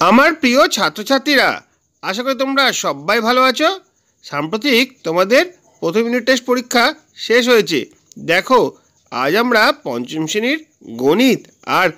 আমার প্রিয় ছাত্রছাত্রীরা, আশা করি তোমরা সবাই ভালো আছো। সাম্প্রতিক তোমাদের প্রথম ইউনিট টেস্ট পরীক্ষা শেষ হয়েছে। দেখো, আজ আমরা পঞ্চম শ্রেণির গণিত আর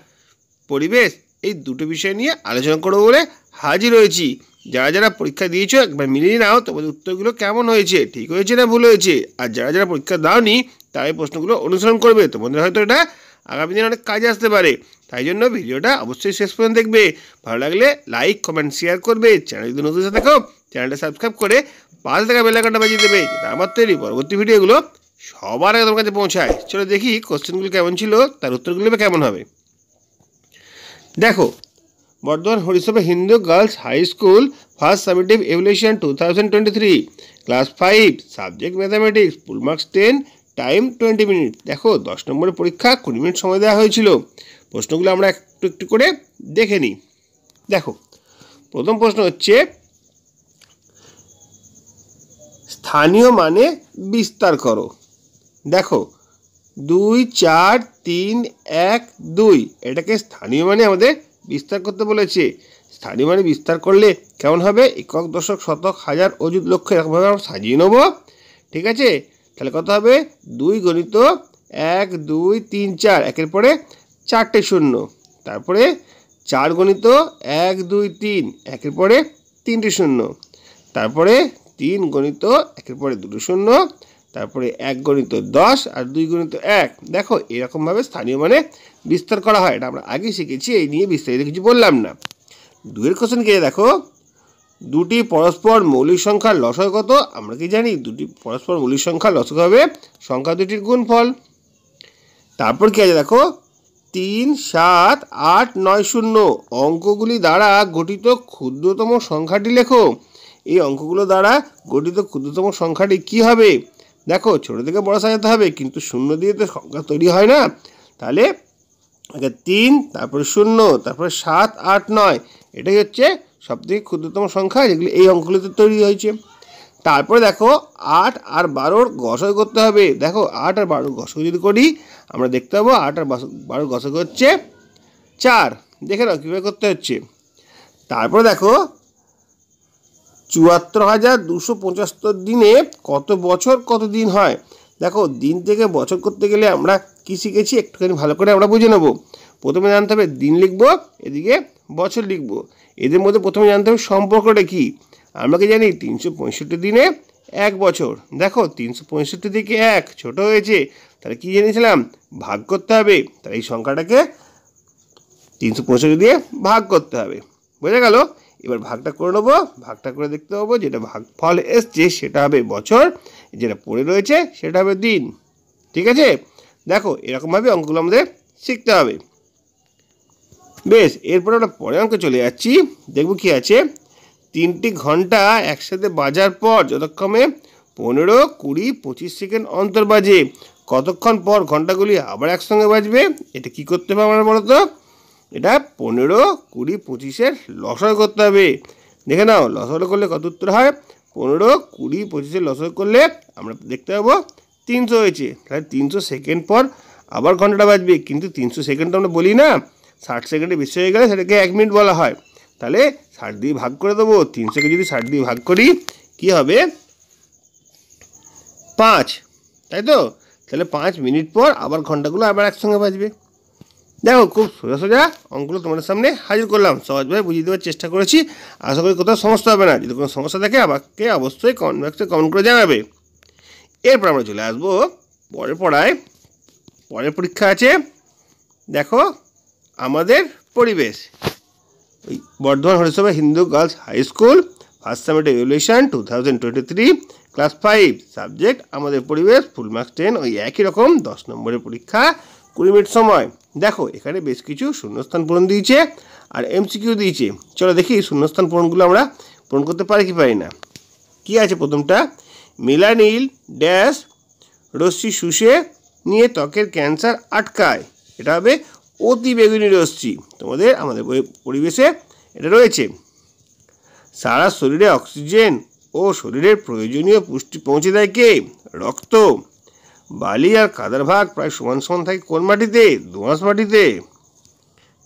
পরিবেশ এই দুটো বিষয় নিয়ে আলোচনা করব বলে হাজির হয়েছি। যারা যারা পরীক্ষা দিয়েছ, একবার মিলিয়ে নাও, তোমাদের উত্তরগুলো কেমন হয়েছে, ঠিক হয়েছে না ভুল হয়েছে? আর যারা যারা পরীক্ষা দাওনি তারা এই প্রশ্নগুলো অনুসরণ করবে। তোমাদের হয়তো এটা আগামী দিনে অনেক কাজে আসতে পারে। তাই জন্য ভিডিওটা অবশ্যই শেষ পর্যন্ত দেখবে। ভালো লাগলে লাইক কমেন্ট শেয়ার করবে। চ্যানেল যদি নতুন এসে থাকো চ্যানেলটা সাবস্ক্রাইব করে পাশে থাকা বেলাকানটা বাজিয়ে দেবে। আমার তৈরি পরবর্তী ভিডিওগুলো সবার আগে তোমার কাছে পৌঁছায়। চলো দেখি কোশ্চেনগুলো কেমন ছিল, তার উত্তরগুলো কেমন হবে। দেখো, Bardhaman Harisabha Hindu girls high school first summative evaluation two thousand twenty three class five subject mathematics full marks ten time twenty minute দেখো, দশ নম্বরের পরীক্ষা, কুড়ি মিনিট সময় দেওয়া হয়েছিল। প্রশ্নগুলো আমরা একটু একটু করে দেখে নিই। দেখো, প্রথম প্রশ্ন হচ্ছে, স্থানীয় মানে বিস্তার করো। দেখো, দুই, চার, তিন, এক, দুই, এটাকে স্থানীয় মানে আমাদের বিস্তার করতে বলেছে। স্থানীয় মানে বিস্তার করলে কেমন হবে? একক, দশক, শতক, হাজার, অযুত লক্ষ, এরকমভাবে আমরা সাজিয়ে নেব। ঠিক আছে? তাহলে কত হবে? দুই গণিত এক, দুই, তিন, চার। একের পরে চারটে শূন্য। তারপরে চার গণিত এক, দুই, তিন। একের পরে তিনটে শূন্য। তারপরে তিন গণিত একের পরে দুটো শূন্য। তারপরে এক গণিত দশ আর দুই গণিত এক। দেখো, এরকমভাবে স্থানীয় মানে বিস্তার করা হয়। এটা আমরা আগেই শিখেছি, এই নিয়ে বিস্তারিত কিছু বললাম না। দুয়ের কোশ্চেন কে দেখো। দুটি পরস্পর মৌলিক সংখ্যার লসয় কত? আমরা কি জানি? দুটি পরস্পর মৌলিক সংখ্যার লসক হবে সংখ্যা দুটির গুণফল। তারপর কি আছে দেখো? তিন, সাত, আট, নয়, শূন্য। অঙ্কগুলি দ্বারা গঠিত ক্ষুদ্রতম সংখ্যাটি লেখো। এই অঙ্কগুলো দ্বারা গঠিত ক্ষুদ্রতম সংখ্যাটি কি হবে? দেখো, ছোটো থেকে বড় সাজাতে হবে, কিন্তু শূন্য দিয়ে তো সংখ্যা তৈরি হয় না। তাহলে তিন, তারপরে শূন্য, তারপরে সাত, আট, নয়। এটাই হচ্ছে সবথেকে ক্ষুদ্রতম সংখ্যা যেগুলি এই অঙ্কগুলিতে তৈরি হয়েছে। তারপরে দেখো, আট আর বারোর গসক করতে হবে। দেখো, আট আর বারোর গসক যদি করি, আমরা দেখতে পাবো আট আর বারোর গসক হচ্ছে চার। দেখে নাও কীভাবে করতে হচ্ছে। তারপরে দেখো, চুয়াত্তর হাজার দুশো পঁচাত্তর দিনে কত বছর কত দিন হয়? দেখো, দিন থেকে বছর করতে গেলে আমরা কী শিখেছি? একটুখানি ভালো করে আমরা বুঝে নেব। প্রথমে জানতে হবে দিন লিখব, এদিকে বছর লিখব। এদের মধ্যে প্রথমে জানতে হবে সম্পর্কটা কী? আমরা কি জানি তিনশো পঁয়ষট্টি দিনে এক বছর। দেখো, তিনশো পঁয়ষট্টি দিকে এক ছোট হয়েছে, তাহলে কী জেনেছিলাম? ভাগ করতে হবে, তাহলে এই সংখ্যাটাকে তিনশো পঁয়ষট্টি দিয়ে ভাগ করতে হবে। বোঝা গেল? এবার ভাগটা করে নেব, ভাগটা করে দেখতে পাবো যেটা ভাগ ফল এসছে, সেটা হবে বছর, যেটা পড়ে রয়েছে, সেটা হবে দিন। ঠিক আছে? দেখো, এরকমভাবে অঙ্কগুলো আমাদের শিখতে হবে। বেশ, এরপরে আমরা পরে অঙ্কে চলে যাচ্ছি। দেখব কি আছে? তিনটি ঘণ্টা একসাথে বাজার পর যথাক্রমে পনেরো, কুড়ি, পঁচিশ সেকেন্ড অন্তর বাজে। কতক্ষণ পর ঘন্টাগুলি আবার একসঙ্গে বাজবে? এটা কি করতে হবে আমরা বলতো? এটা পনেরো, কুড়ি, পঁচিশের লসয় করতে হবে। দেখে নাও লসয় করলে কত উত্তর হয়? পনেরো, কুড়ি, পঁচিশের লসয় করলে আমরা দেখতে পাবো তিনশো হয়েছে। তাহলে তিনশো সেকেন্ড পর আবার ঘন্টাটা বাজবে। কিন্তু তিনশো সেকেন্ড তো আমরা বলি না। ষাট সেকেন্ডে বেশি হয়ে গেলে সেটাকে এক মিনিট বলা হয়। তাহলে ষাট দিয়ে ভাগ করে দেবো তিন তিনশোকে যদি ষাট দিয়ে ভাগ করি, কি হবে? পাঁচ। তাই তো? তাহলে পাঁচ মিনিট পর আবার ঘন্টাগুলো আবার একসঙ্গে বাজবে। দেখো, খুব সোজা সোজা অঙ্কগুলো তোমাদের সামনে হাজির করলাম। সহজভাবে বুঝিয়ে দেওয়ার চেষ্টা করেছি। আশা করি কোথাও সমস্যা হবে না। যদি কোনো সমস্যা থাকে, আমাকে অবশ্যই কমেন্ট বক্সে কমেন্ট করে জানাবে। এরপর আমরা চলে আসব পরের পড়ায়। পরের পরীক্ষা আছে। দেখো আমাদের পরিবেশ। ওই Bardhaman Harisabha Hindu girls high school, first summative evaluation two thousand twenty three, class five, subject আমাদের পরিবেশ, ফুল মার্কস টেন, ওই একই রকম, দশ নম্বরের পরীক্ষা, কুড়ি মিনিট সময়। দেখো, এখানে বেশ কিছু শূন্যস্থান পূরণ দিয়েছে আর এমসিকিউ দিয়েছে। চলো দেখি শূন্যস্থান পূরণগুলো আমরা পূরণ করতে পারি কি পারি না। কি আছে প্রথমটা? মিলানিল, ড্যাশ, রশ্মি শুষে নিয়ে ত্বকের ক্যান্সার আটকায়। এটা হবে অতি বেগুনি রশ্মি তোমাদের আমাদের পরিবেশে এটা রয়েছে। সারা শরীরে অক্সিজেন ও শরীরের প্রয়োজনীয় পুষ্টি পৌঁছে দেয় কে? রক্ত। বালি আর কাদার ভাগ প্রায় সমান সমান থাকে কোন মাটিতে? দোঁয়াশ মাটিতে।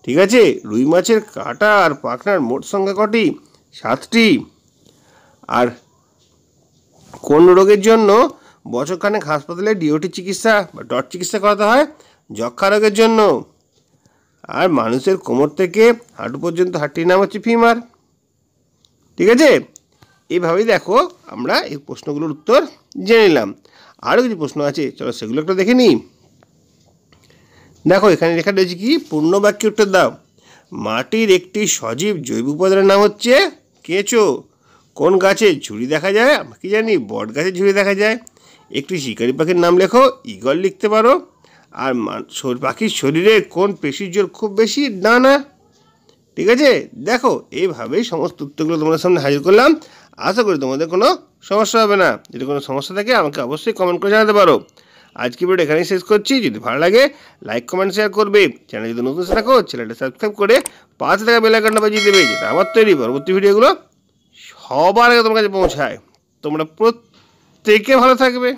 ঠিক আছে, রুই মাছের কাটা আর পাখনার মোট সংখ্যা কটি? সাতটি। আর কোন রোগের জন্য বছরখানেক হাসপাতালে ডিওটি চিকিৎসা বা ডট চিকিৎসা করাতে হয়? যক্ষা রোগের জন্য। আর মানুষের কোমর থেকে হাঁটু পর্যন্ত হাঁটির নাম হচ্ছে ফিমার ঠিক আছে? এইভাবেই দেখো, আমরা এই প্রশ্নগুলোর উত্তর জেনে নিলাম। আরও কিছু প্রশ্ন আছে, চলো সেগুলো একটা দেখে নিই। দেখো, এখানে লেখা রয়েছে কি? পূর্ণ বাক্য উত্তর দাও। মাটির একটি সজীব জৈব উপাদানের নাম হচ্ছে কেঁচো। কোন গাছে ঝুড়ি দেখা যায়? আমরা কি জানি বট গাছে ঝুড়ি দেখা যায়। একটি শিকারি পাখির নাম লেখো ইগল লিখতে পারো। আর পাখির শরীরে কোন পেশির জোর খুব বেশি? না না। ঠিক আছে? দেখো, এইভাবেই সমস্ত উত্তরগুলো তোমাদের সামনে হাজির করলাম। আশা করি তোমাদের কোনো সমস্যা হবে না। যদি কোনো সমস্যা থাকে, আমাকে অবশ্যই কমেন্ট করে জানাতে পারো। আজকে ভিডিও এখানেই শেষ করছি। যদি ভালো লাগে লাইক কমেন্ট শেয়ার করবে। চ্যানেল যদি নতুন থাকো চ্যানেলটা সাবস্ক্রাইব করে পাঁচ টাকা বেল আইকনটা বাজিয়ে দেবে, যেটা আমার তৈরি পরবর্তী ভিডিওগুলো সবার আগে তোমার কাছে পৌঁছায়। তোমরা প্রত্যেকে ভালো থাকবে।